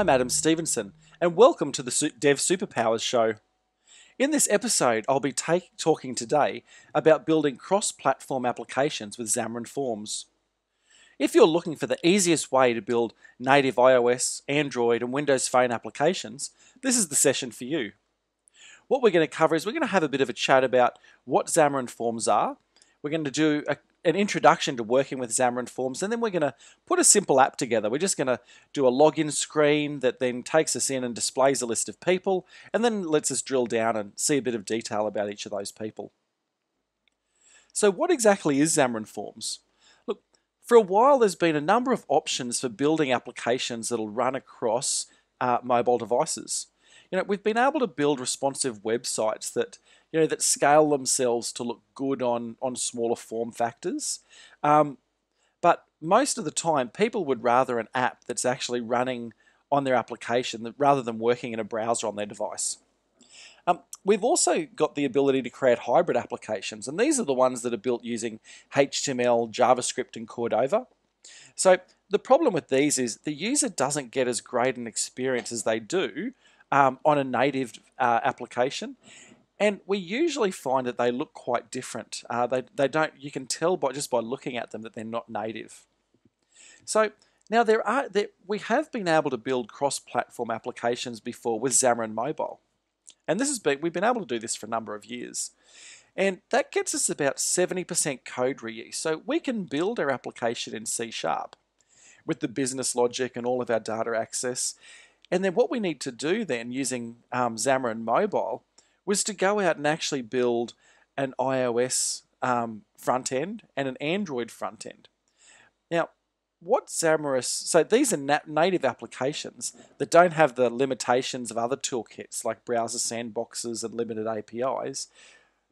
I'm Adam Stephensen, and welcome to the Dev Superpowers Show. In this episode, I'll be take, talking today about building cross platform applications with Xamarin Forms. If you're looking for the easiest way to build native iOS, Android, and Windows Phone applications, this is the session for you. What we're going to cover is we're going to have a bit of a chat about what Xamarin Forms are. We're going to do a an introduction to working with Xamarin Forms, and then we're going to put a simple app together. We're just going to do a login screen that then takes us in and displays a list of people, and then lets us drill down and see a bit of detail about each of those people. So what exactly is Xamarin Forms? Look, for a while there's been a number of options for building applications that'll run across uh, mobile devices. You know, we've been able to build responsive websites that you know, that scale themselves to look good on, on smaller form factors. Um, but most of the time, people would rather an app that's actually running on their application rather than working in a browser on their device. Um, we've also got the ability to create hybrid applications, and these are the ones that are built using HTML, JavaScript, and Cordova. So the problem with these is the user doesn't get as great an experience as they do um, on a native uh, application, and we usually find that they look quite different. Uh, they, they don't. You can tell by just by looking at them that they're not native. So now there are there, we have been able to build cross-platform applications before with Xamarin Mobile, and this has been we've been able to do this for a number of years, and that gets us about 70% code reuse. So we can build our application in C Sharp with the business logic and all of our data access. And then what we need to do then using um, Xamarin Mobile was to go out and actually build an iOS um, front end and an Android front end. Now, what Xamarin, so these are nat- native applications that don't have the limitations of other toolkits like browser sandboxes and limited APIs.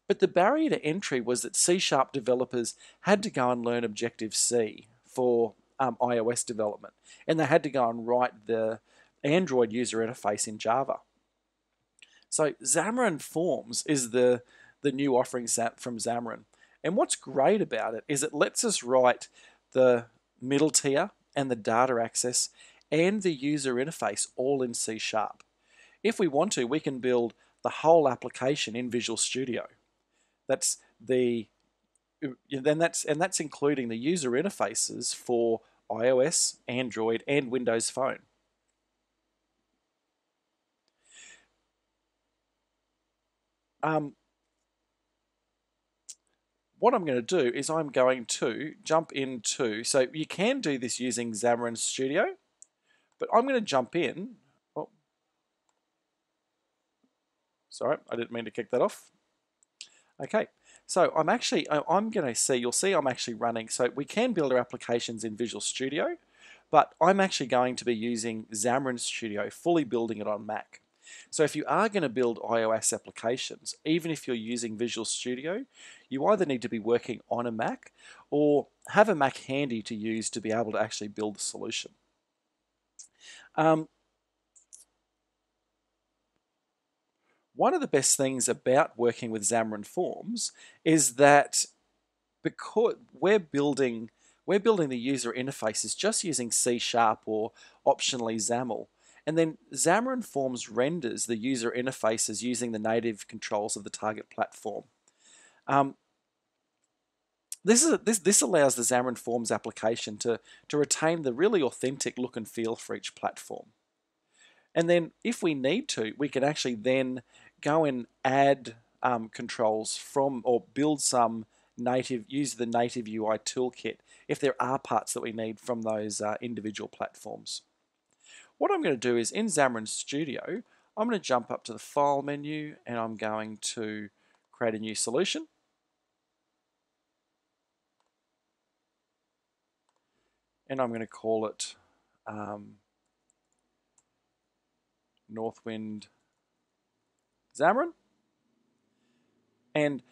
But the barrier to entry was that C Sharp developers had to go and learn Objective C for um, iOS development, and they had to go and write the Android user interface in Java. So Xamarin Forms is the, the new offering from Xamarin. And what's great about it is it lets us write the middle tier and the data access and the user interface all in C Sharp. If we want to, we can build the whole application in Visual Studio. That's the then that's and that's including the user interfaces for iOS, Android, and Windows Phone. Um, what I'm going to do is I'm going to jump into, so you can do this using Xamarin Studio, but I'm going to jump in. Oh, sorry, I didn't mean to kick that off. Okay, so I'm actually, I'm going to see, you'll see I'm actually running, so we can build our applications in Visual Studio, but I'm actually going to be using Xamarin Studio, fully building it on Mac. So if you are going to build iOS applications, even if you're using Visual Studio, you either need to be working on a Mac or have a Mac handy to use to be able to actually build the solution. Um, one of the best things about working with Xamarin Forms is that because we're building we're building the user interfaces just using C Sharp or optionally XAML. And then Xamarin Forms renders the user interfaces using the native controls of the target platform. Um, this, is, this, this allows the Xamarin Forms application to, to retain the really authentic look and feel for each platform. And then if we need to, we can actually then go and add um, controls from or build some native, use the native UI toolkit if there are parts that we need from those uh, individual platforms. What I'm going to do is in Xamarin Studio, I'm going to jump up to the File menu and I'm going to create a new solution. And I'm going to call it um, Northwind Xamarin. And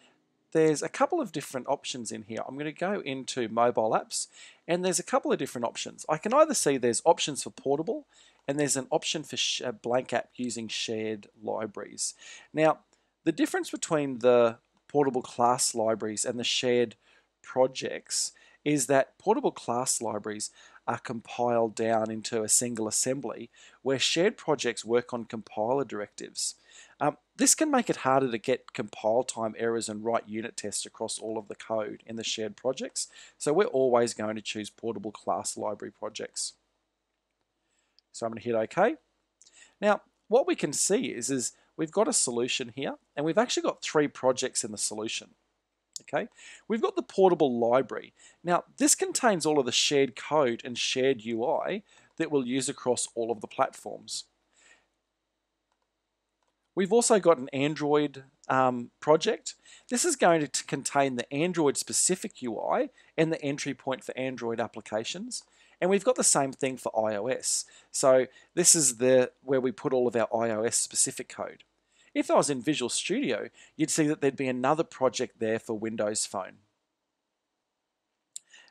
there's a couple of different options in here. I'm going to go into mobile apps and there's a couple of different options. I can either see there's options for portable and there's an option for a blank app using shared libraries. Now, the difference between the portable class libraries and the shared projects is that portable class libraries are compiled down into a single assembly where shared projects work on compiler directives. Um, this can make it harder to get compile time errors and write unit tests across all of the code in the shared projects. So we're always going to choose portable class library projects. So I'm going to hit OK. Now, what we can see is, is we've got a solution here, and we've actually got three projects in the solution. Okay, we've got the portable library. Now, this contains all of the shared code and shared UI that we'll use across all of the platforms. We've also got an Android um, project. This is going to contain the Android specific UI and the entry point for Android applications. And we've got the same thing for iOS. So this is the where we put all of our iOS specific code. If I was in Visual Studio, you'd see that there'd be another project there for Windows Phone.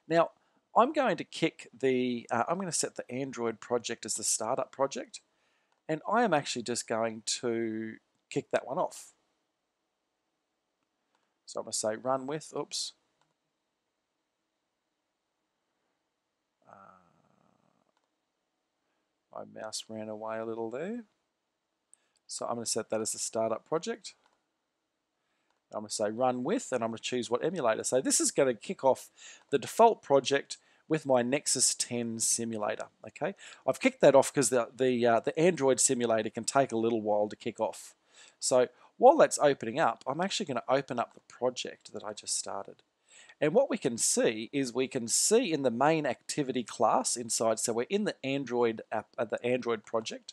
Now, I'm going to kick the, uh, I'm going to set the Android project as the startup project, and I am actually just going to kick that one off. So I'm going to say run with, oops. My mouse ran away a little there. So I'm going to set that as the startup project. I'm going to say run with, and I'm going to choose what emulator. So this is going to kick off the default project with my Nexus 10 simulator. Okay, I've kicked that off because the the uh, the Android simulator can take a little while to kick off. So while that's opening up, I'm actually going to open up the project that I just started. And what we can see is we can see in the main activity class inside, so we're in the Android app, uh, the Android project,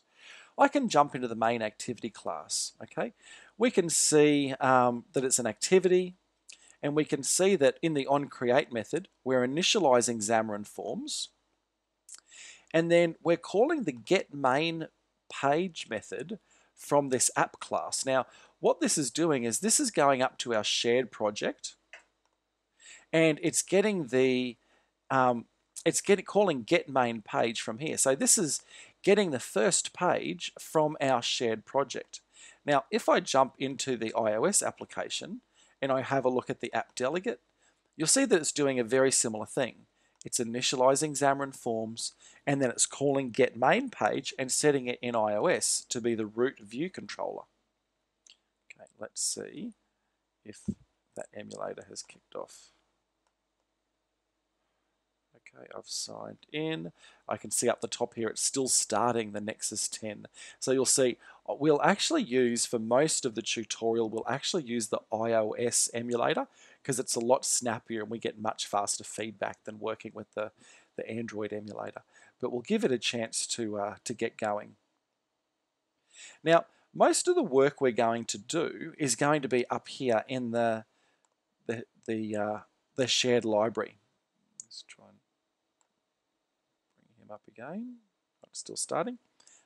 I can jump into the main activity class. Okay, we can see um, that it's an activity, and we can see that in the onCreate method, we're initializing Xamarin Forms, and then we're calling the getMainPage method from this app class. Now, what this is doing is this is going up to our shared project, and it's getting the um, it's getting calling get main page from here. So this is getting the first page from our shared project. Now, if I jump into the iOS application and I have a look at the app delegate, you'll see that it's doing a very similar thing. It's initializing Xamarin Forms and then it's calling get main page and setting it in iOS to be the root view controller. Okay, let's see if that emulator has kicked off. Okay, I've signed in. I can see up the top here, it's still starting the Nexus 10. So you'll see, uh, we'll actually use, for most of the tutorial, we'll actually use the iOS emulator because it's a lot snappier and we get much faster feedback than working with the, the Android emulator. But we'll give it a chance to, uh, to get going. Now, most of the work we're going to do is going to be up here in the, the, the, uh, the shared library. Let's try up again. It's still starting.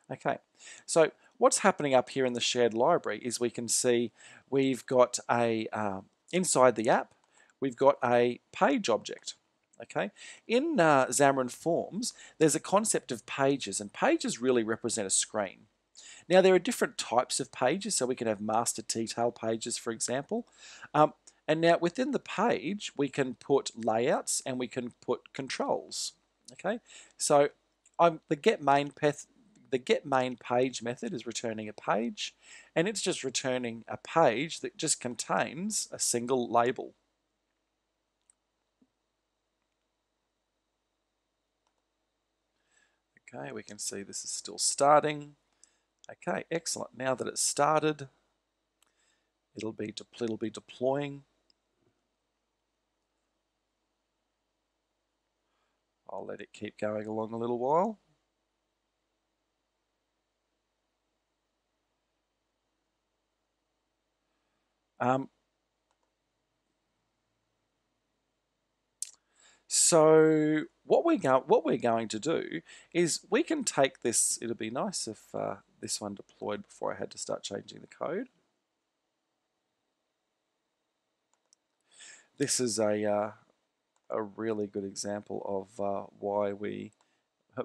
Okay, so what's happening up here in the shared library is we can see we've got a, uh, inside the app, we've got a page object. Okay, in uh, Xamarin Forms, there's a concept of pages, and pages really represent a screen. Now, there are different types of pages, so we can have master detail pages, for example. Um, and now within the page, we can put layouts and we can put controls. Okay, so I'm the get main path the get main page method is returning a page and it's just returning a page that just contains a single label. Okay, we can see this is still starting. Okay, excellent. Now that it's started, it'll be it'll be deploying. I'll let it keep going along a little while. Um, so what we're going what we're going to do is we can take this. It'll be nice if uh, this one deployed before I had to start changing the code. This is a uh, a really good example of uh, why we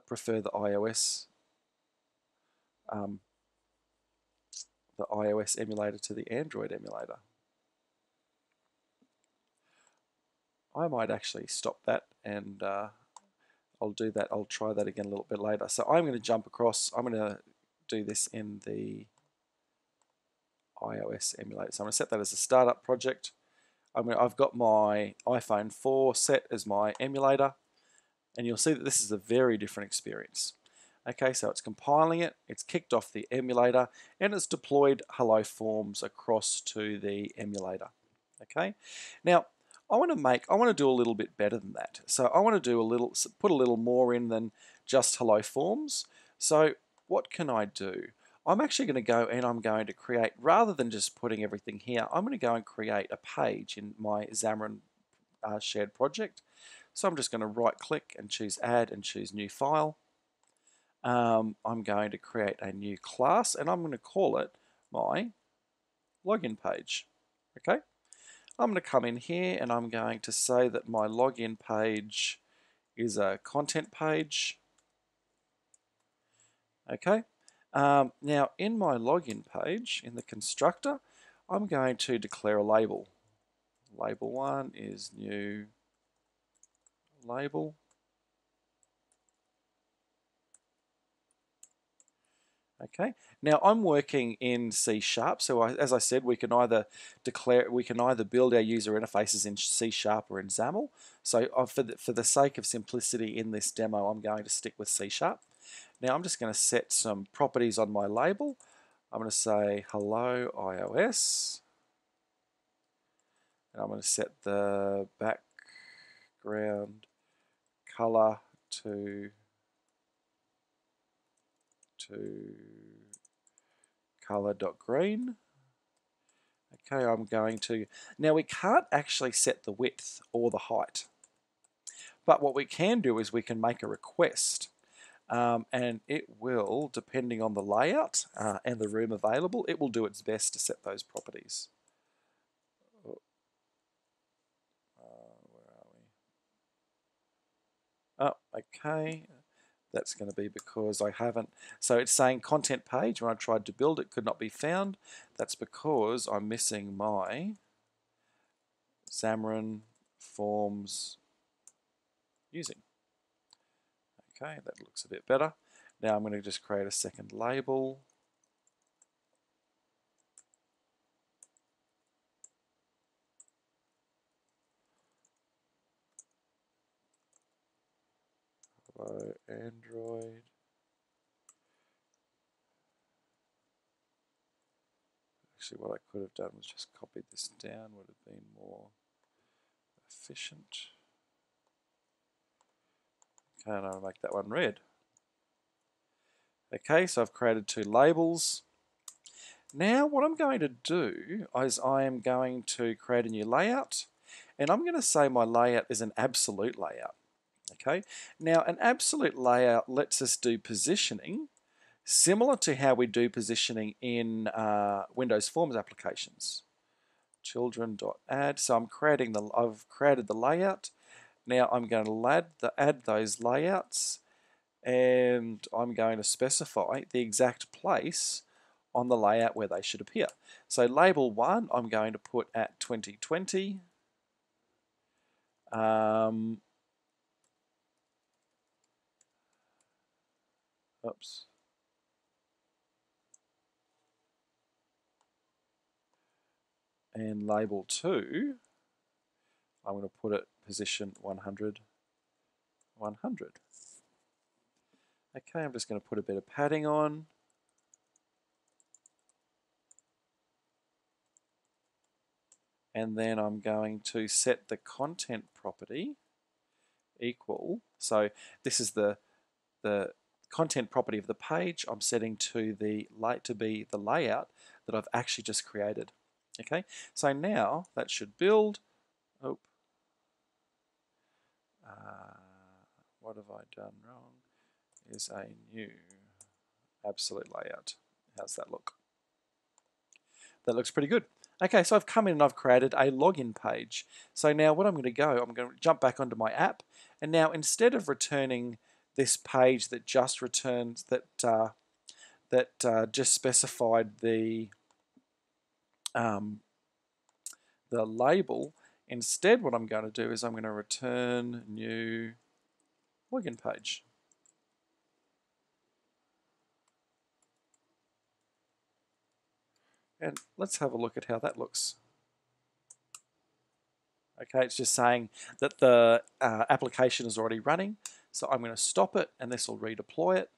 prefer the iOS um, the iOS emulator to the Android emulator. I might actually stop that and uh, I'll do that. I'll try that again a little bit later. So I'm going to jump across. I'm going to do this in the iOS emulator. So I'm going to set that as a startup project. I have got my iPhone 4 set as my emulator and you'll see that this is a very different experience. Okay, so it's compiling it, it's kicked off the emulator, and it's deployed Hello Forms across to the emulator. Okay, now I want to make, I want to do a little bit better than that. So I want to do a little, put a little more in than just Hello Forms. So what can I do? I'm actually going to go and I'm going to create, rather than just putting everything here, I'm going to go and create a page in my Xamarin uh, shared project. So I'm just going to right click and choose add and choose new file. Um, I'm going to create a new class and I'm going to call it my login page. Okay. I'm going to come in here and I'm going to say that my login page is a content page. Okay. Um, now in my login page, in the constructor, I'm going to declare a label. Label 1 is new label. Okay, now I'm working in C Sharp, so I, as I said, we can either declare, we can either build our user interfaces in C Sharp or in XAML. So uh, for the, for the sake of simplicity in this demo, I'm going to stick with C Sharp. Now I'm just going to set some properties on my label. I'm going to say hello iOS. And I'm going to set the background color to to color dot green. Okay, I'm going to, now we can't actually set the width or the height. But what we can do is we can make a request um, and it will, depending on the layout uh, and the room available, it will do its best to set those properties. Oh, uh, oh okay. That's going to be because I haven't. So it's saying content page. When I tried to build it, could not be found. That's because I'm missing my Xamarin Forms using. Okay, that looks a bit better. Now I'm going to just create a second label. Hello Android. Actually what I could have done was just copied this down, would have been more efficient. Okay, and I'll make that one red. Okay, so I've created two labels. Now what I'm going to do is I am going to create a new layout and I'm going to say my layout is an absolute layout. Okay, now an absolute layout lets us do positioning similar to how we do positioning in uh, Windows Forms applications. Children.add, so I'm creating the, I've created the layout now I'm going to add, the, add those layouts and I'm going to specify the exact place on the layout where they should appear. So label 1 I'm going to put at 2020. Um, oops. And label 2 I'm going to put it position 100, 100. Okay, I'm just going to put a bit of padding on. And then I'm going to set the content property equal. So this is the, the content property of the page. I'm setting to the light to be the layout that I've actually just created. Okay, so now that should build. Oh, uh, what have I done wrong? Is a new absolute layout. How's that look? That looks pretty good. Okay, so I've come in and I've created a login page. So now what I'm going to go, I'm going to jump back onto my app, and now instead of returning this page that just returns that uh, that uh, just specified the um, the label, Instead, what I'm going to do is I'm going to return new login page. And let's have a look at how that looks. Okay, it's just saying that the uh, application is already running. So I'm going to stop it and this will redeploy it.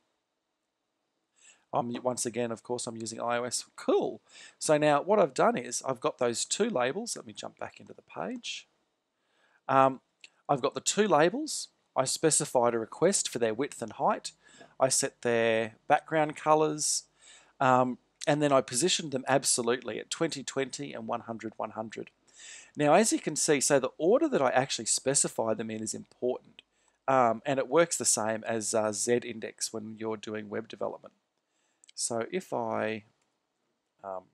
I'm, once again, of course, I'm using iOS. Cool. So now what I've done is I've got those two labels. Let me jump back into the page. Um, I've got the two labels. I specified a request for their width and height. I set their background colors. Um, and then I positioned them absolutely at 2020 and 100 100. Now, as you can see, so the order that I actually specify them in is important. Um, and it works the same as uh, Z-index when you're doing web development. So if I um,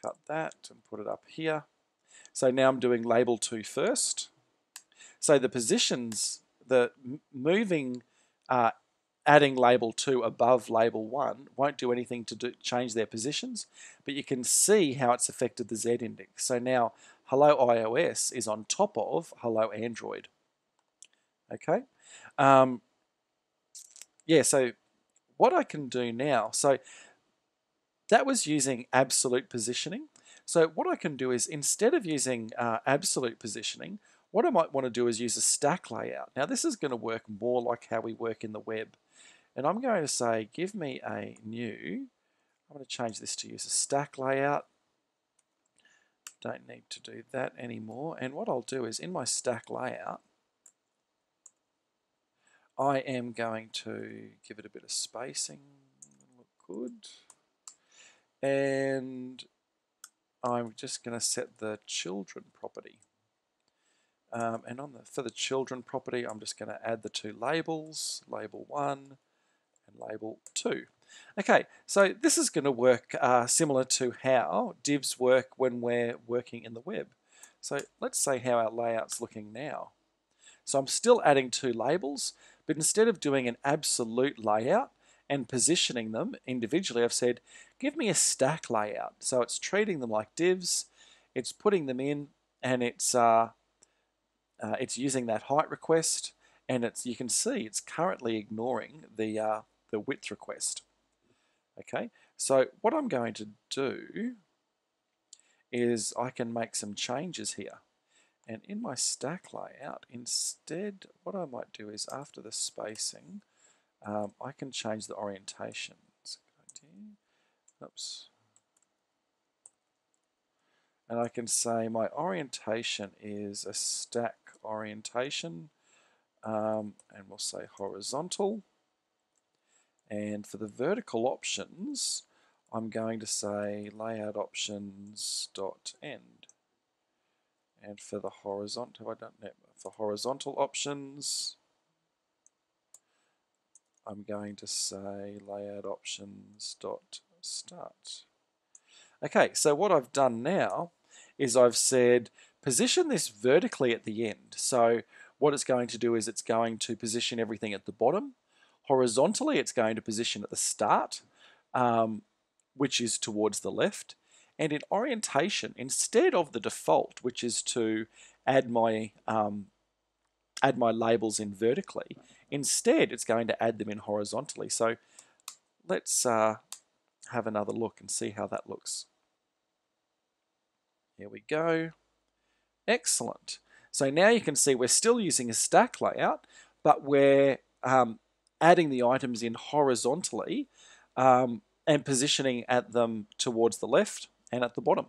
cut that and put it up here, so now I'm doing label 2 first. So the positions, the moving, uh, adding label 2 above label 1 won't do anything to do, change their positions, but you can see how it's affected the Z index. So now hello iOS is on top of hello Android. Okay. Um, yeah, so what I can do now, so that was using absolute positioning. So what I can do is instead of using uh, absolute positioning, what I might want to do is use a stack layout. Now this is going to work more like how we work in the web. And I'm going to say, give me a new, I'm going to change this to use a stack layout. Don't need to do that anymore. And what I'll do is in my stack layout, I am going to give it a bit of spacing, look good. And I'm just going to set the children property. Um, and on the for the children property, I'm just going to add the two labels, label 1 and label 2. Okay, so this is going to work uh, similar to how divs work when we're working in the web. So let's say how our layout's looking now. So I'm still adding two labels, but instead of doing an absolute layout and positioning them individually, I've said, give me a stack layout. So it's treating them like divs, it's putting them in, and it's uh, uh, it's using that height request, and it's you can see it's currently ignoring the uh, the width request. Okay, so what I'm going to do is I can make some changes here. And in my stack layout, instead, what I might do is after the spacing, um, I can change the orientation. Oops. And I can say my orientation is a stack orientation, um, and we'll say horizontal. And for the vertical options, I'm going to say layout options dot end. And for the horizontal, I don't know, for horizontal options, I'm going to say layout options dot start. Okay, so what I've done now is I've said position this vertically at the end. So what it's going to do is it's going to position everything at the bottom. Horizontally, it's going to position at the start, um, which is towards the left. And in orientation, instead of the default, which is to add my um, add my labels in vertically, instead it's going to add them in horizontally. So let's uh, have another look and see how that looks. Here we go. Excellent. So now you can see we're still using a stack layout, but we're um, adding the items in horizontally um, and positioning at them towards the left and at the bottom.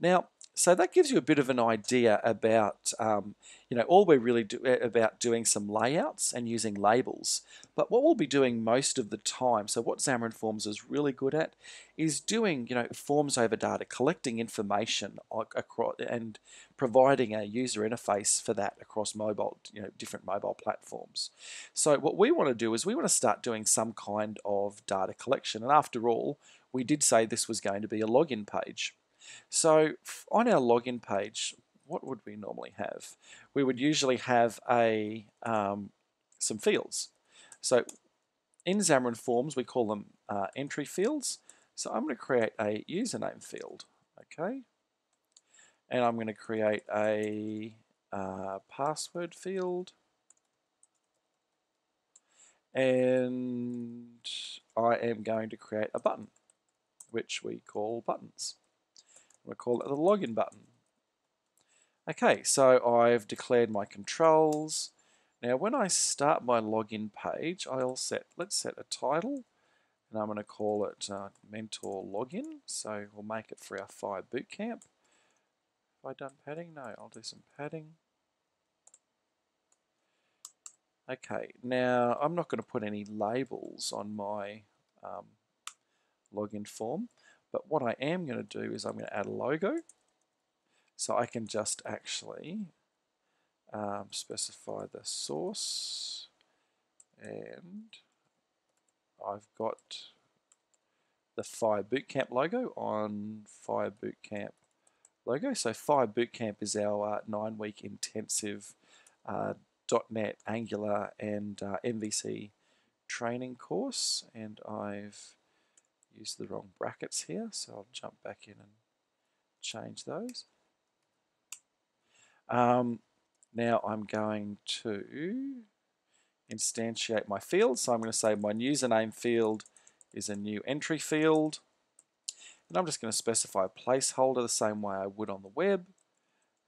Now, so that gives you a bit of an idea about, um, you know, all we're really do, about doing some layouts and using labels. But what we'll be doing most of the time, so what Xamarin Forms is really good at, is doing, you know, forms over data, collecting information across and providing a user interface for that across mobile, you know, different mobile platforms. So what we want to do is we want to start doing some kind of data collection. And after all, we did say this was going to be a login page. So on our login page, what would we normally have? We would usually have a um, some fields. So in Xamarin Forms, we call them uh, entry fields. So I'm going to create a username field, okay? And I'm going to create a uh, password field. And I am going to create a button, which we call buttons. We'll call it the login button. Okay, so I've declared my controls. Now when I start my login page, I'll set, let's set a title, and I'm going to call it uh, Mentor Login. So we'll make it for our Fire Bootcamp. Have I done padding? No, I'll do some padding. Okay, now I'm not going to put any labels on my um, login form, but what I am going to do is I'm going to add a logo. So I can just actually um, specify the source and I've got the Fire Bootcamp logo on Fire Bootcamp logo. So Fire Bootcamp is our uh, nine-week intensive uh, .NET, Angular, and uh, MVC training course, and I've used the wrong brackets here, so I'll jump back in and change those. Um, now I'm going to instantiate my field, so I'm going to say my username field is a new entry field, and I'm just going to specify a placeholder the same way I would on the web,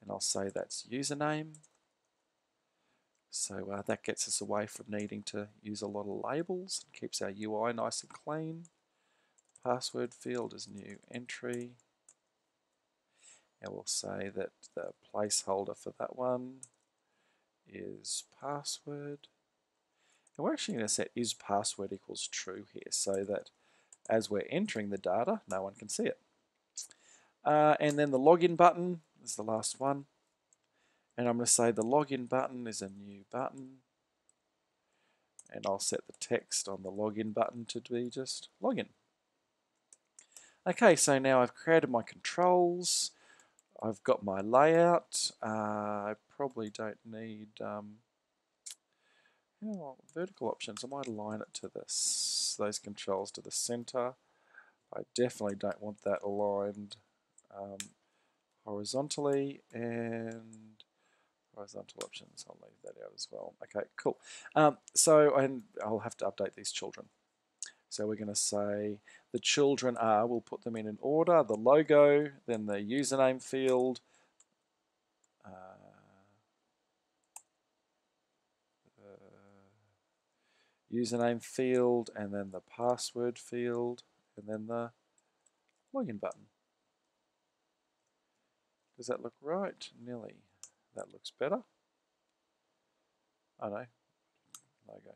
and I'll say that's username. So uh, that gets us away from needing to use a lot of labels and keeps our UI nice and clean. Password field is new entry. And we'll say that the placeholder for that one is password. And we're actually going to set is password equals true here so that as we're entering the data, no one can see it. Uh, and then the login button is the last one. And I'm going to say the login button is a new button. And I'll set the text on the login button to be just login. Okay, so now I've created my controls. I've got my layout. Uh, I probably don't need um, you know, vertical options. I might align it to this, those controls to the center. I definitely don't want that aligned um, horizontally and horizontal options. I'll leave that out as well. Okay, cool. Um, so and I'll have to update these children. So we're going to say the children are, we'll put them in an order, the logo, then the username field, uh, username field, and then the password field, and then the login button. Does that look right? Nearly. That looks better. I know. Logo.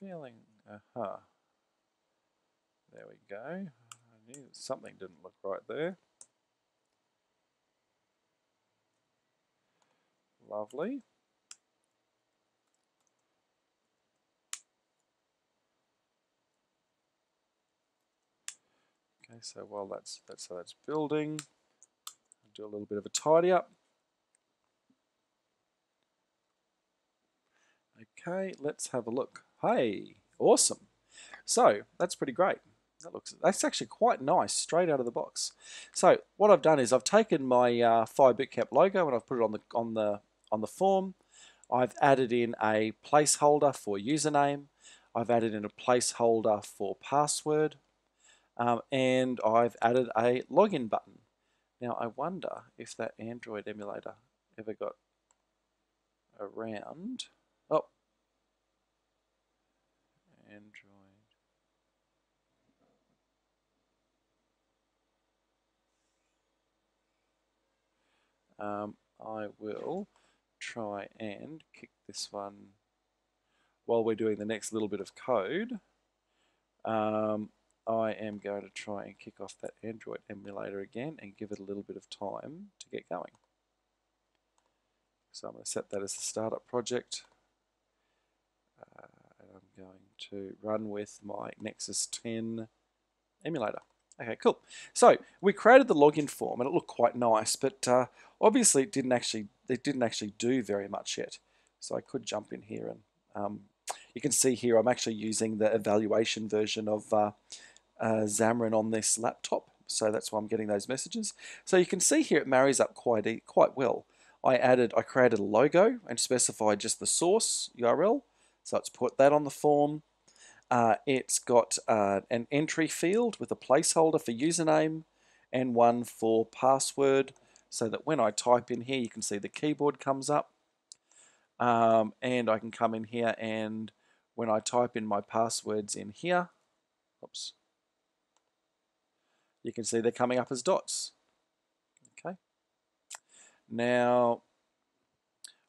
Feeling, aha. There we go. I knew something didn't look right there. Lovely. Okay, so while that's that's how that's building, I'll do a little bit of a tidy up. Okay, let's have a look. Hey, awesome. So that's pretty great. That looks that's actually quite nice, straight out of the box. So what I've done is I've taken my uh, Fire Bootcamp logo and I've put it on the on the on the form. I've added in a placeholder for username. I've added in a placeholder for password. Um, and I've added a login button. Now I wonder if that Android emulator ever got around. Oh, Android. Um, I will try and kick this one while we're doing the next little bit of code. Um, I am going to try and kick off that Android emulator again and give it a little bit of time to get going. So I'm going to set that as the startup project. Uh, and I'm going to run with my Nexus 10 emulator. Okay, cool. So we created the login form and it looked quite nice, but uh, obviously it didn't actually it didn't actually do very much yet. So I could jump in here and um, you can see here I'm actually using the evaluation version of uh, uh, Xamarin on this laptop. So that's why I'm getting those messages. So you can see here it marries up quite, quite well. I added, I created a logo and specified just the source URL. So let's put that on the form. Uh, it's got uh, an entry field with a placeholder for username and one for password so that when I type in here you can see the keyboard comes up. Um, and I can come in here and when I type in my passwords in here oops you can see they're coming up as dots. Okay. Now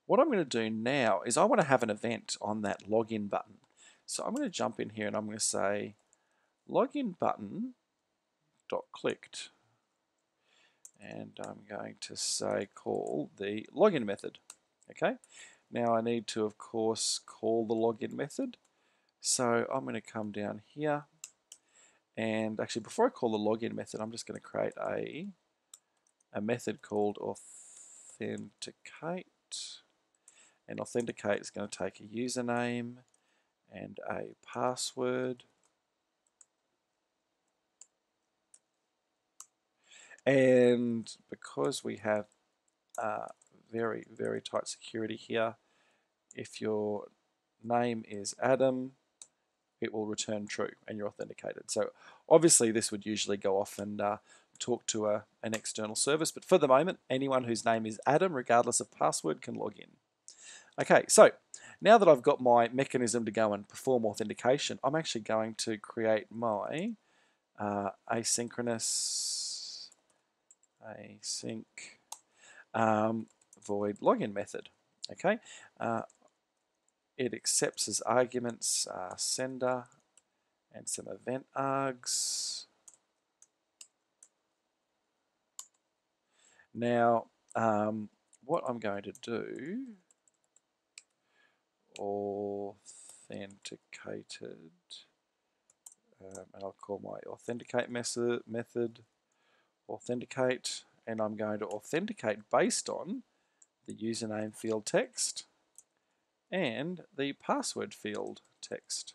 what I'm going to do now is I want to have an event on that login button so I'm going to jump in here and I'm going to say login button dot clicked. And I'm going to say call the login method okay? Now I need to of course call the login method. So I'm going to come down here. And actually before I call the login method I'm just going to create a a method called authenticate. And authenticate is going to take a username and a password And because we have uh, very, very tight security here, if your name is Adam, it will return true and you're authenticated. So obviously this would usually go off and uh, talk to a, an external service, but for the moment, anyone whose name is Adam, regardless of password, can log in. Okay, so now that I've got my mechanism to go and perform authentication, I'm actually going to create my uh, asynchronous async um, void login method. Okay, uh, it accepts as arguments uh, sender and some event args. Now, um, what I'm going to do, authenticated, um, and I'll call my authenticate method, authenticate and I'm going to authenticate based on the username field text and the password field text.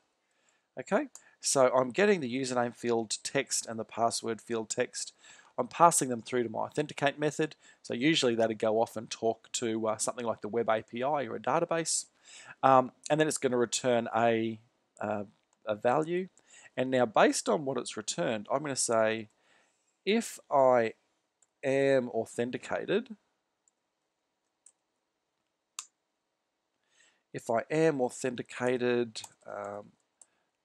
Okay, so I'm getting the username field text and the password field text. I'm passing them through to my authenticate method. So usually that'd go off and talk to uh, something like the web API or a database. Um, and then it's going to return a, uh, a value. And now based on what it's returned, I'm going to say if I am authenticated, if I am authenticated, um,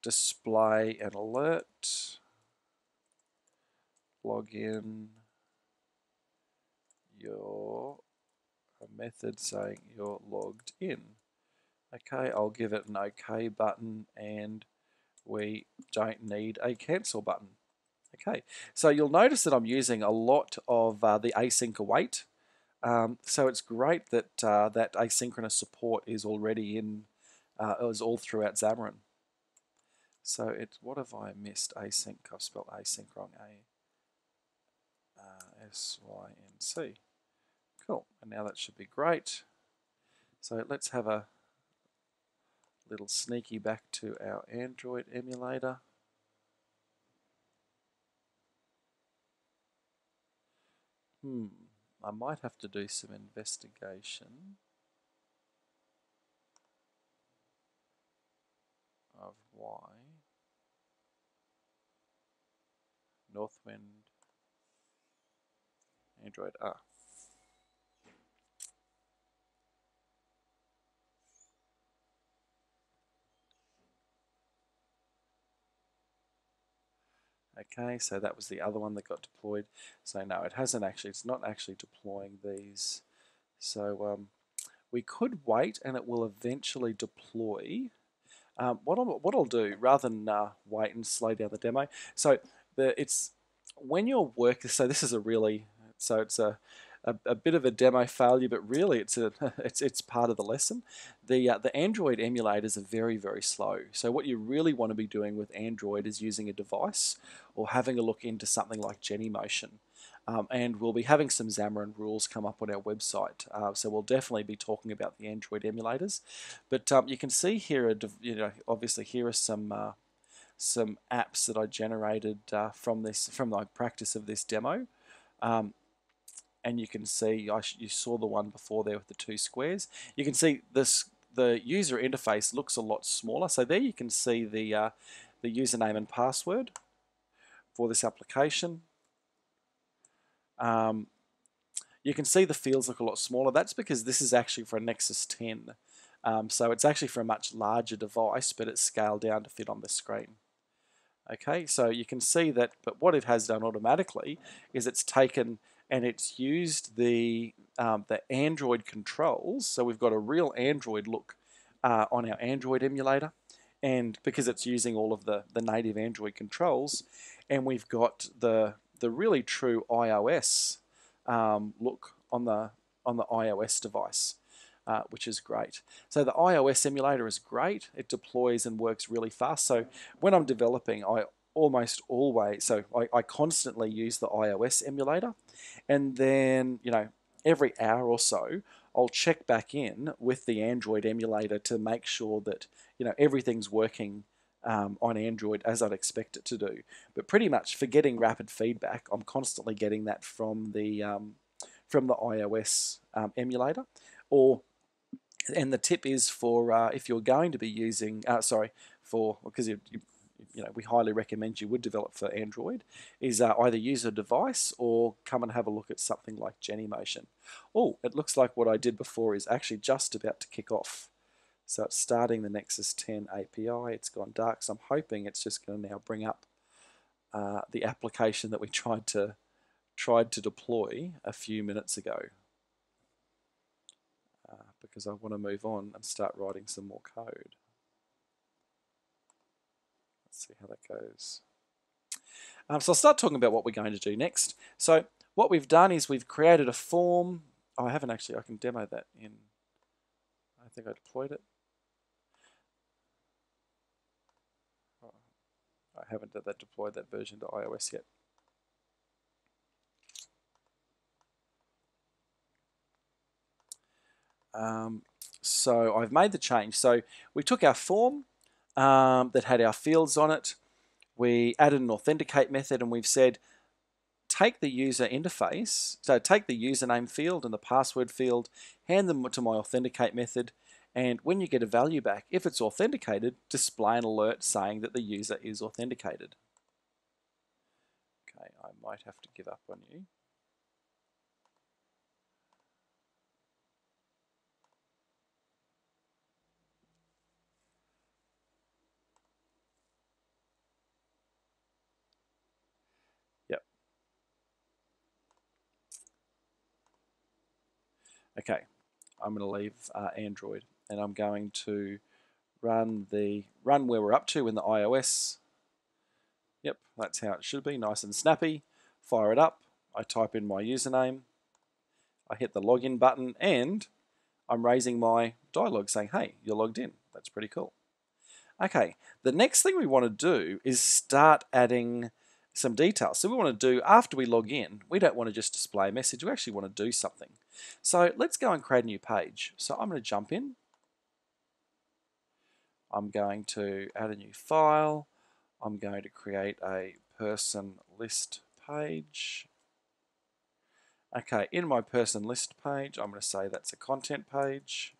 display an alert, log in your method saying you're logged in. Okay, I'll give it an OK button and we don't need a cancel button. Okay, so you'll notice that I'm using a lot of uh, the async await. Um, so it's great that uh, that asynchronous support is already in, uh, is all throughout Xamarin. So it's what have I missed? Async. I've spelled async wrong. A uh, S Y N C. Cool. And now that should be great. So let's have a little sneaky back to our Android emulator. Hmm, I might have to do some investigation. Of why? Northwind. Android ah Okay, so that was the other one that got deployed. So no, it hasn't actually, it's not actually deploying these. So um, we could wait and it will eventually deploy. Um, what, I'll, what I'll do, rather than uh, wait and slow down the demo, so the, it's when your work, so this is a really, so it's a, a, a, bit of a demo failure, but really it's a it's it's part of the lesson. The uh, the Android emulators are very very slow. So what you really want to be doing with Android is using a device or having a look into something like Genymotion. Um, and we'll be having some Xamarin rules come up on our website. Uh, so we'll definitely be talking about the Android emulators. But um, you can see here, a you know, obviously here are some uh, some apps that I generated uh, from this from my practice of this demo. Um, and you can see I you saw the one before there with the two squares. You can see this the user interface looks a lot smaller. So there you can see the uh, the username and password for this application. Um, you can see the fields look a lot smaller. That's because this is actually for a Nexus 10. Um, so it's actually for a much larger device, but it's scaled down to fit on the screen. Okay, so you can see that, but what it has done automatically is it's taken and it's used the, um, the Android controls. So we've got a real Android look uh, on our Android emulator. And because it's using all of the, the native Android controls, and we've got the the really true iOS um, look on the on the iOS device, uh, which is great. So the iOS emulator is great. It deploys and works really fast. So when I'm developing, I almost always so I, I constantly use the iOS emulator, and then you know every hour or so I'll check back in with the Android emulator to make sure that you know everything's working um, on Android as I'd expect it to do. But pretty much for getting rapid feedback, I'm constantly getting that from the um, from the iOS um, emulator. Or and the tip is for uh, if you're going to be using, uh, sorry, for because you, you, you, know we highly recommend you would develop for Android, is uh, either use a device or come and have a look at something like Genymotion. Oh, it looks like what I did before is actually just about to kick off. So it's starting the Nexus 10 API. It's gone dark, so I'm hoping it's just going to now bring up uh, the application that we tried to tried to deploy a few minutes ago. Uh, because I want to move on and start writing some more code. Let's see how that goes. Um, so I'll start talking about what we're going to do next. So what we've done is we've created a form. Oh, I haven't actually, I can demo that in, I think I deployed it. I haven't that deployed that version to iOS yet. Um, so I've made the change. So we took our form um, that had our fields on it. We added an authenticate method and we've said take the user interface, so take the username field and the password field, hand them to my authenticate method, and when you get a value back, if it's authenticated, display an alert saying that the user is authenticated. Okay, I might have to give up on you. Okay, I'm going to leave uh, Android and I'm going to run the run where we're up to in the iOS. Yep, that's how it should be, nice and snappy. Fire it up, I type in my username, I hit the login button and I'm raising my dialog saying, hey, you're logged in. That's pretty cool. Okay, the next thing we want to do is start adding some details. So we want to do, after we log in, we don't want to just display a message, we actually want to do something. So let's go and create a new page. So I'm going to jump in I'm going to add a new file. I'm going to create a person list page. Okay, in my person list page, I'm going to say that's a content page.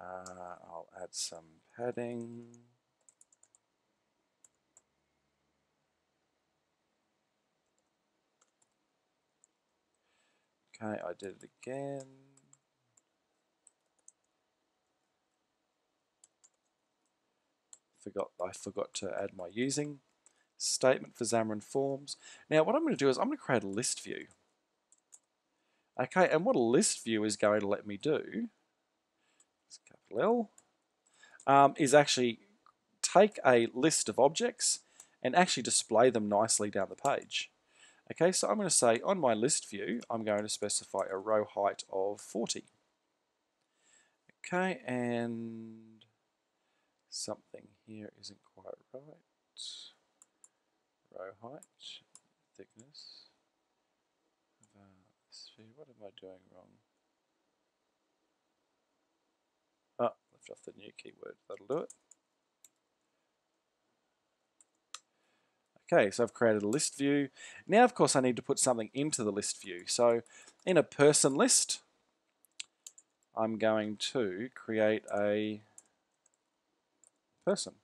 Uh, I'll add some padding. Okay, I did it again. forgot I forgot to add my using statement for Xamarin Forms. Now what I'm going to do is I'm going to create a list view. Okay, and what a list view is going to let me do, is capital L, um, is actually take a list of objects and actually display them nicely down the page. Okay, so I'm going to say on my list view, I'm going to specify a row height of 40. Okay, and something here isn't quite right. row height, thickness. Uh. What am I doing wrong? Oh, left off the new keyword. That'll do it. Okay, so I've created a list view. Now, of course, I need to put something into the list view. So in a person list, I'm going to create a person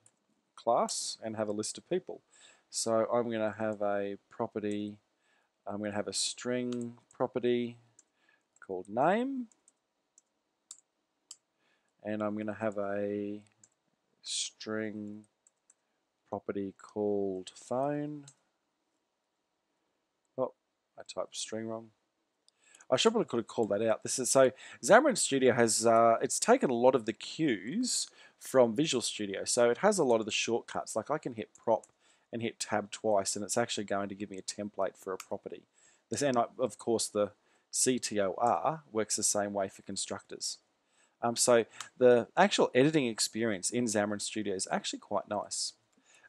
class and have a list of people. So I'm going to have a property, I'm going to have a string property called name, and I'm going to have a string property called phone. Oh, I typed string wrong. I should probably could have called that out. This is so Xamarin Studio has uh, it's taken a lot of the cues from Visual Studio, so it has a lot of the shortcuts. Like I can hit prop and hit tab twice, and it's actually going to give me a template for a property. This and I, of course the CTOR works the same way for constructors. Um, so the actual editing experience in Xamarin Studio is actually quite nice.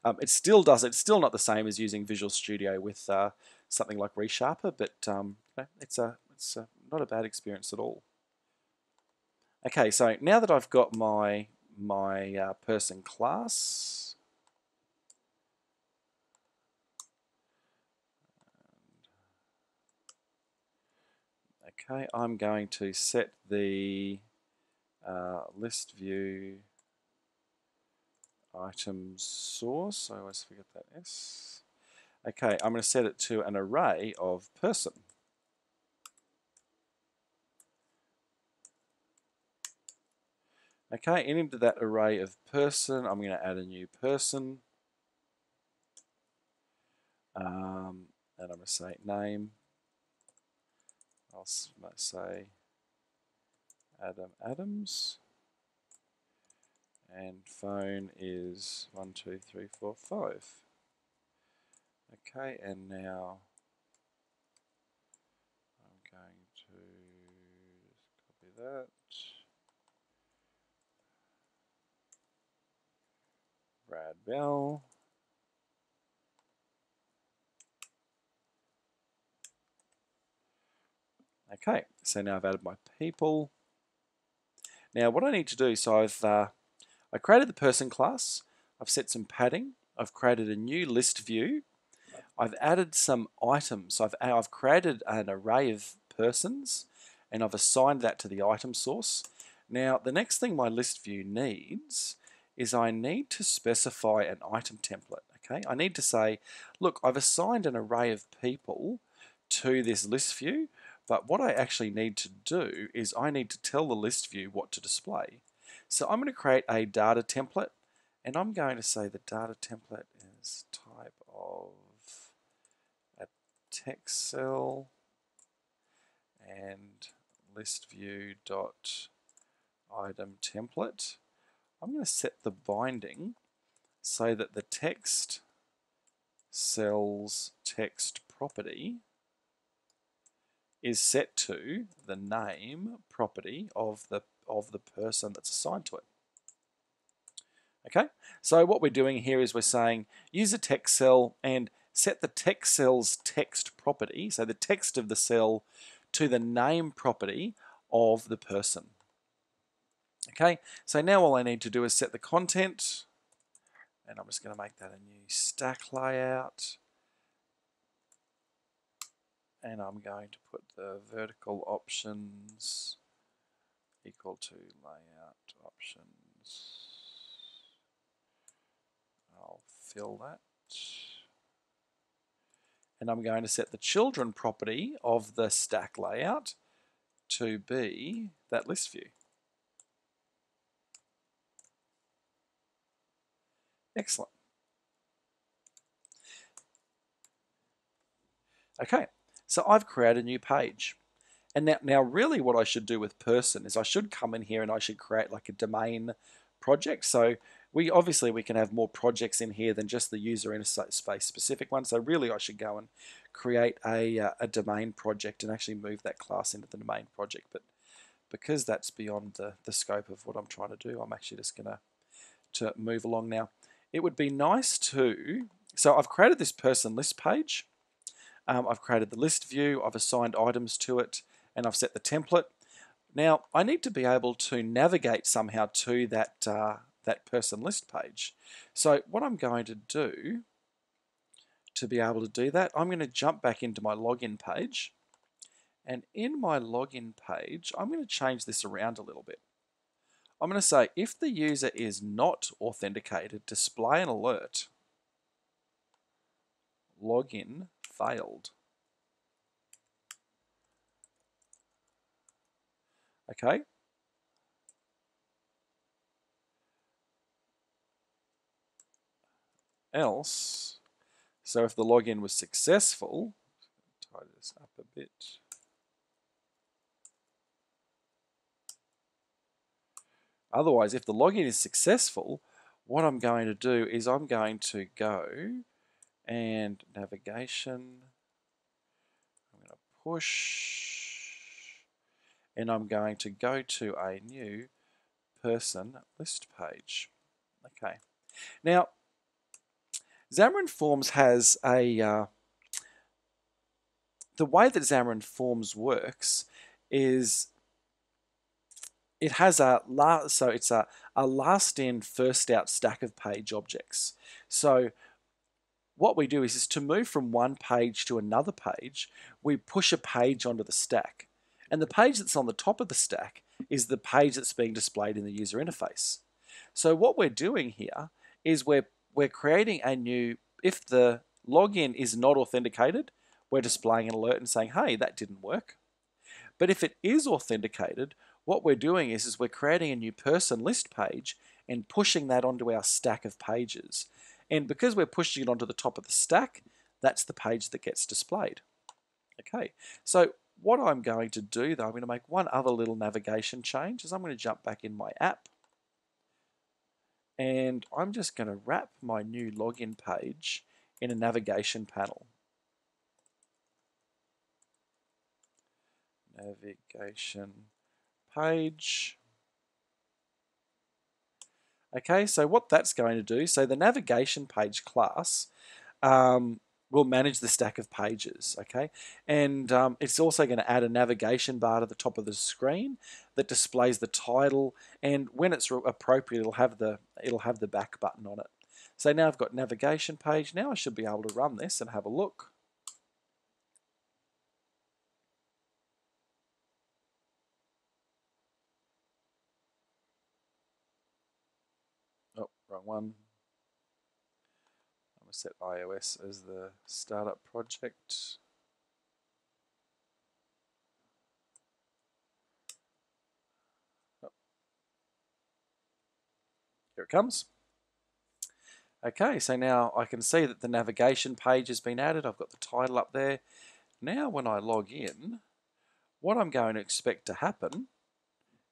Um, it still does. It's still not the same as using Visual Studio with uh, something like ReSharper, but um, it's a it's a, not a bad experience at all. Okay, so now that I've got my my uh, person class, okay, I'm going to set the uh, list view items source. I always forget that S. Okay, I'm going to set it to an array of person. Okay, and into that array of person, I'm going to add a new person. Um, and I'm going to say name. I'll say Adam Adams and phone is one, two, three, four, five. Okay, and now I'm going to copy that. Brad Bell. Okay, so now I've added my people. Now what I need to do, so I've uh, I created the person class, I've set some padding, I've created a new list view, I've added some items. So I've, I've created an array of persons and I've assigned that to the item source. Now the next thing my list view needs is I need to specify an item template. Okay, I need to say, look, I've assigned an array of people to this list view, but what I actually need to do is I need to tell the list view what to display. So I'm going to create a data template and I'm going to say the data template is type of a text cell and list view dot item template. I'm going to set the binding so that the text cells text property is set to the name property of the of the person that's assigned to it. Okay, so what we're doing here is we're saying use a text cell and set the text cell's text property, so the text of the cell, to the name property of the person. Okay, so now all I need to do is set the content, and I'm just going to make that a new stack layout. And I'm going to put the vertical options equal to layout options. I'll fill that. And I'm going to set the children property of the stack layout to be that list view. Excellent. Okay, so I've created a new page. And now, now really what I should do with person is I should come in here and I should create like a domain project. So we obviously we can have more projects in here than just the user interface specific one. So really I should go and create a, uh, a domain project and actually move that class into the domain project. But because that's beyond the, the scope of what I'm trying to do, I'm actually just going to to move along now. It would be nice to So I've created this person list page. Um, I've created the list view, I've assigned items to it, and I've set the template. Now, I need to be able to navigate somehow to that, uh, that person list page. So what I'm going to do to be able to do that, I'm going to jump back into my login page. And in my login page, I'm going to change this around a little bit. I'm going to say if the user is not authenticated, display an alert. Login failed. Okay. Else, so if the login was successful, tie this up a bit. Otherwise, if the login is successful, what I'm going to do is I'm going to go and navigation. I'm going to push and I'm going to go to a new person list page. Okay. Now, Xamarin Forms has a uh, the way that Xamarin Forms works is it has a last so it's a, a last in first out stack of page objects. So what we do is, is to move from one page to another page, we push a page onto the stack. And the page that's on the top of the stack is the page that's being displayed in the user interface. So what we're doing here is we're, we're creating a new, if the login is not authenticated, we're displaying an alert and saying, hey, that didn't work. But if it is authenticated, what we're doing is, is we're creating a new person list page and pushing that onto our stack of pages. And because we're pushing it onto the top of the stack, that's the page that gets displayed. Okay, so what I'm going to do though, I'm going to make one other little navigation change is I'm going to jump back in my app and I'm just going to wrap my new login page in a navigation panel. Navigation page. Okay, so what that's going to do, so the navigation page class um, will manage the stack of pages, okay? And um, it's also going to add a navigation bar to the top of the screen that displays the title, and when it's appropriate, it'll have the it'll have the back button on it. So now I've got navigation page. Now I should be able to run this and have a look. Oh, wrong one I'm going to set iOS as the startup project. Oh. Here it comes. Okay, so now I can see that the navigation page has been added. I've got the title up there. Now when I log in, what I'm going to expect to happen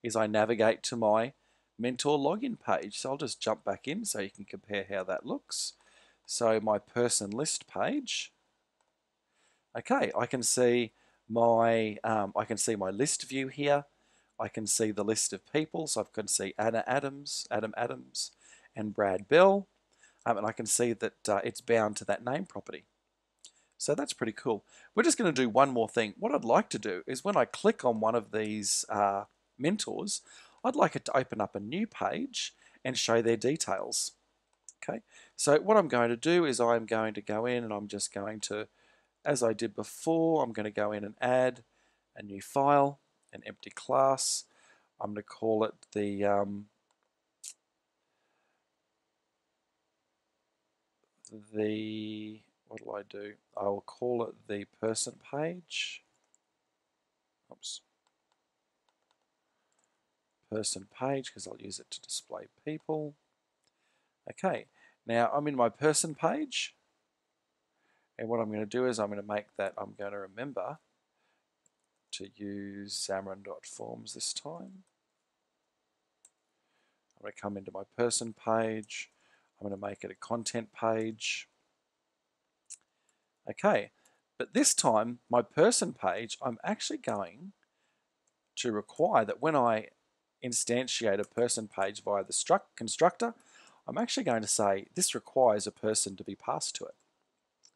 is I navigate to my mentor login page. So I'll just jump back in so you can compare how that looks. So my person list page, okay, I can see my um, I can see my list view here. I can see the list of people, so I can see Anna Adams, Adam Adams, and Brad Bell, um, and I can see that uh, it's bound to that name property. So that's pretty cool. We're just going to do one more thing. What I'd like to do is when I click on one of these uh, mentors, I'd like it to open up a new page and show their details. Okay, so what I'm going to do is I'm going to go in and I'm just going to, as I did before, I'm going to go in and add a new file, an empty class. I'm going to call it the um, the what will I do? I will call it the person page. Oops. Person page because I'll use it to display people. Okay, now I'm in my person page. And what I'm going to do is I'm going to make that, I'm going to remember to use Xamarin.forms this time. I'm going to come into my person page. I'm going to make it a content page. Okay, but this time, my person page, I'm actually going to require that when I instantiate a person page via the struct constructor, I'm actually going to say this requires a person to be passed to it.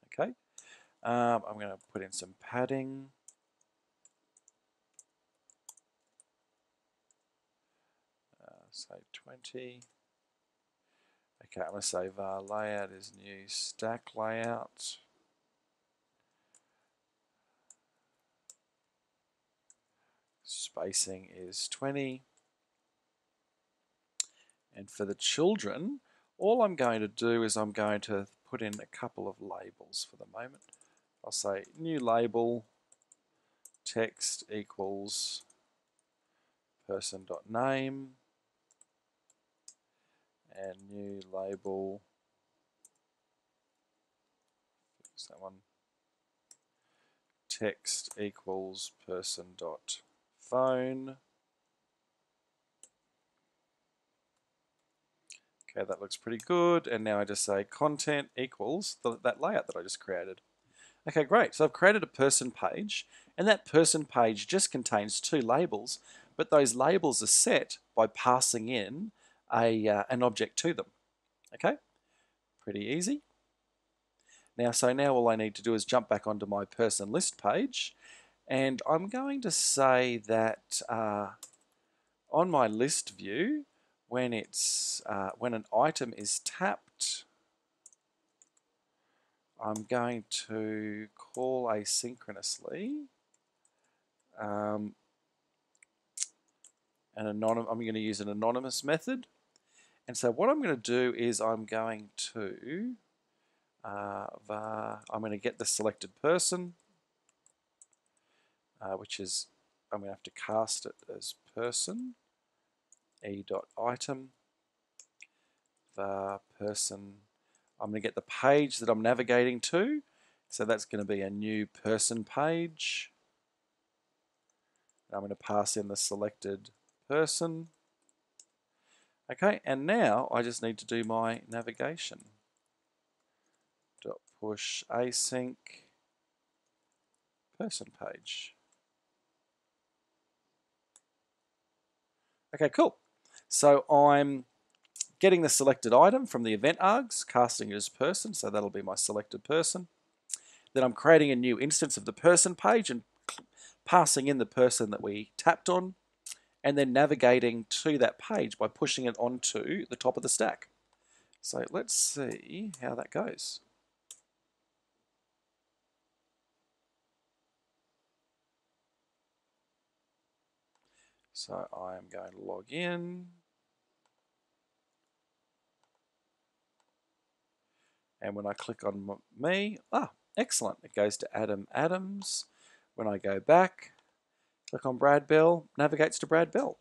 Okay, um, I'm going to put in some padding. Uh, say 20. Okay, I'm going to say var layout is new stack layout. Spacing is 20. And for the children, all I'm going to do is I'm going to put in a couple of labels for the moment. I'll say new label text equals person.name and new label fix that one text equals person dot phone Okay, that looks pretty good. And now I just say content equals the, that layout that I just created. Okay, great. So I've created a person page, and that person page just contains two labels, but those labels are set by passing in a, uh, an object to them. Okay, pretty easy. Now, so now all I need to do is jump back onto my person list page, and I'm going to say that uh, on my list view, when it's uh, when an item is tapped, I'm going to call asynchronously um, an anonym. I'm going to use an anonymous method, and so what I'm going to do is I'm going to uh, var, I'm going to get the selected person, uh, which is I'm going to have to cast it as person e dot item. Var person I'm going to get the page that I'm navigating to. So that's going to be a new person page. I'm going to pass in the selected person. Okay and now I just need to do my navigation. Dot push async person page. Okay cool so I'm getting the selected item from the event args, casting it as person, so that'll be my selected person. Then I'm creating a new instance of the person page and passing in the person that we tapped on, and then navigating to that page by pushing it onto the top of the stack. So let's see how that goes. So I am going to log in. And when I click on me, ah, excellent. It goes to Adam Adams. When I go back, click on Brad Bell, navigates to Brad Bell.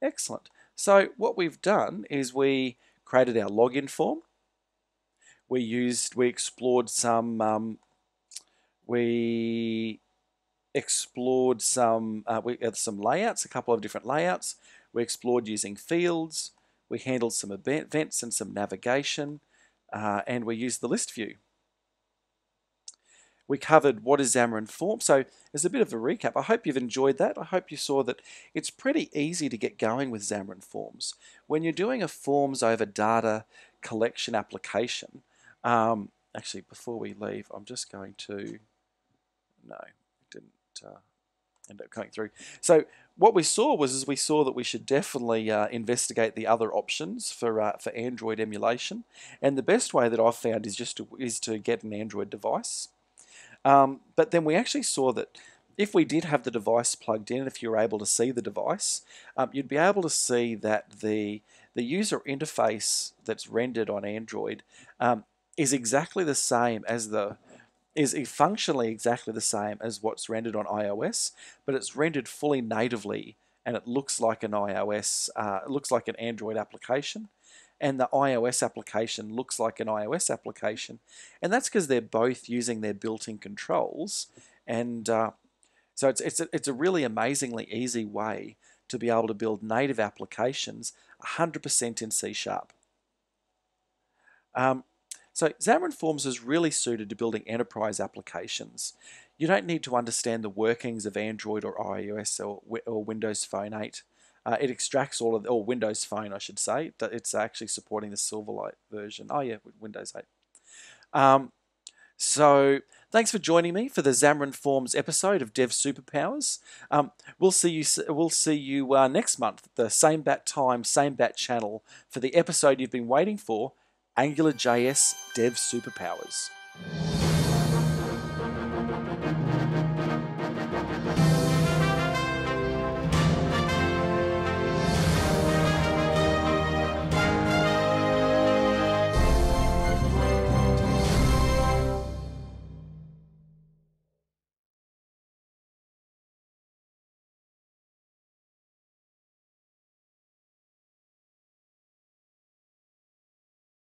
Excellent. So what we've done is we created our login form. We used, we explored some, um, we explored some, uh, we had some layouts, a couple of different layouts. We explored using fields. We handled some events and some navigation uh, and we used the list view. We covered what is Xamarin Form. So as a bit of a recap, I hope you've enjoyed that. I hope you saw that it's pretty easy to get going with Xamarin Forms. When you're doing a forms over data collection application, um, actually before we leave, I'm just going to, no, didn't uh, end up coming through. So what we saw was is we saw that we should definitely uh, investigate the other options for uh, for Android emulation, and the best way that I've found is just to is to get an Android device. Um, but then we actually saw that if we did have the device plugged in, if you were able to see the device, um, you'd be able to see that the the user interface that's rendered on Android um, is exactly the same as the is functionally exactly the same as what's rendered on iOS, but it's rendered fully natively and it looks like an iOS, uh, it looks like an Android application, and the iOS application looks like an iOS application, and that's because they're both using their built-in controls, and uh, so it's it's a, it's a really amazingly easy way to be able to build native applications 100% in C Sharp. Um, so Xamarin Forms is really suited to building enterprise applications. You don't need to understand the workings of Android or iOS or, or Windows Phone 8 Uh, it extracts all of the, or Windows Phone, I should say. It's actually supporting the Silverlight version. Oh yeah, Windows 8. Um, so thanks for joining me for the Xamarin Forms episode of Dev Superpowers. Um, we'll see you. We'll see you uh, next month, the same bat time, same bat channel for the episode you've been waiting for, AngularJS Dev Superpowers.